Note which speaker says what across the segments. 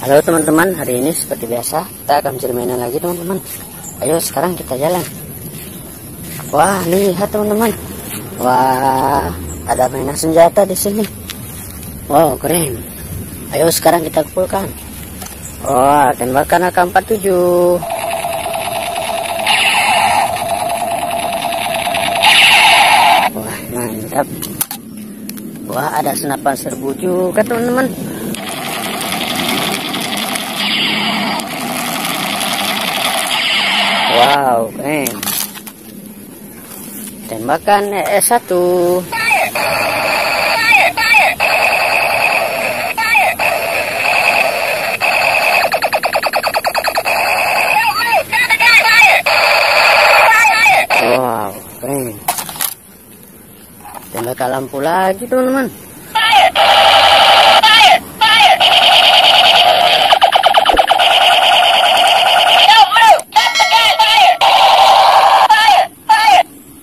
Speaker 1: Halo teman-teman, hari ini seperti biasa kita akan mencari lagi teman-teman. Ayo sekarang kita jalan. Wah, lihat teman-teman. Wah, ada mainan senjata di sini. Wow, keren. Ayo sekarang kita kumpulkan. Wah, tembakan AK-47. Wah, mantap. Wah, ada senapan serbu juga teman-teman. Wow, keren. Tembakan S1. Wow, keren. Tembakan lampu lagi, teman-teman.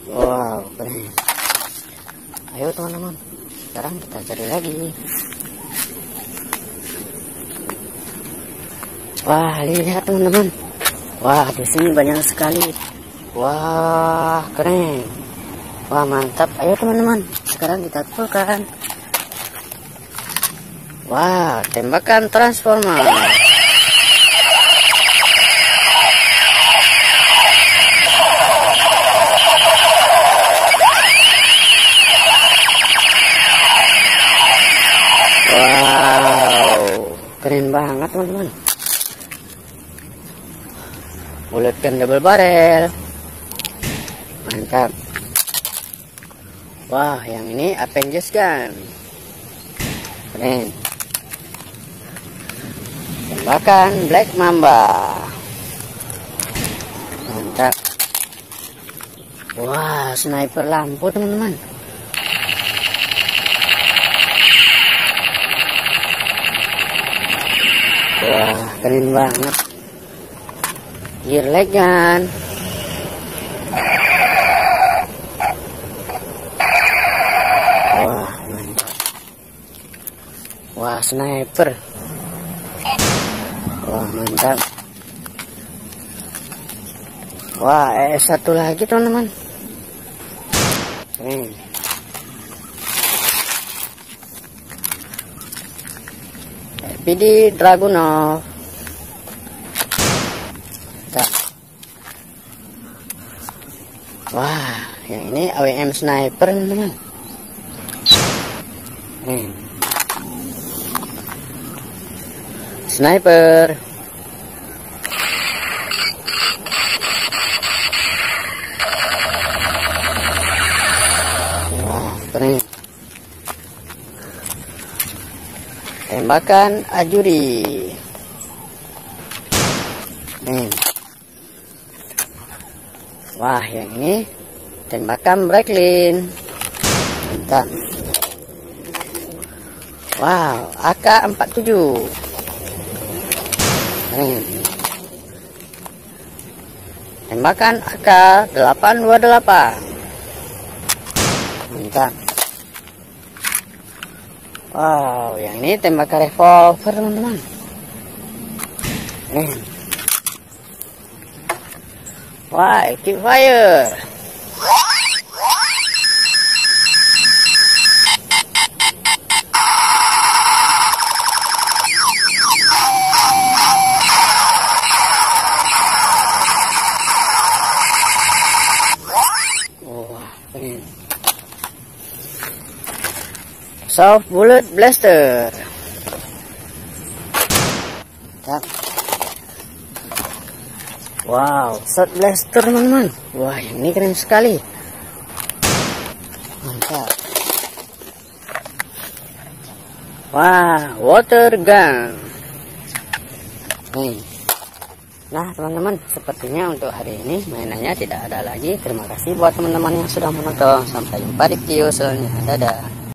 Speaker 1: Wow, keren. Ayo teman-teman, sekarang kita cari lagi. Wah, lihat teman-teman. Wah, di sini banyak sekali. Wah, keren. Wah, mantap. Ayo teman-teman, sekarang kita kumpulkan. Wah, tembakan transformer. Wow, keren banget teman-teman. Bulatkan double barrel. Mantap. Wah, yang ini Avengers Gun. Keren. Tembakan Black Mamba. Mantap. Wah, sniper lampu teman-teman. Wah, keren banget. Leg gun. Wah, mantap. Wah, sniper. Wah, mantap. Wah, eh satu lagi teman-teman. Keren. PD Dragunov. Tak. Wah, yang ini AWM sniper teman-teman. Hmm. Sniper. Keren. Tembakan ajuri. Hmm. Wah, yang ini tembakan Bracklin. Mantap. Wow, AK-47. Hmm. Tembakan AK-828. Mantap. Wow, yang ini tembakan revolver teman-teman. Hmm. Wah, keep fire. Soft bullet blaster. Mantap. Wow, shot blaster teman-teman. Wah, ini keren sekali. Mantap. Wah, water gun. Nih. Nah, teman-teman, sepertinya untuk hari ini mainannya tidak ada lagi. Terima kasih buat teman-teman yang sudah menonton. Sampai jumpa di video selanjutnya. Dadah.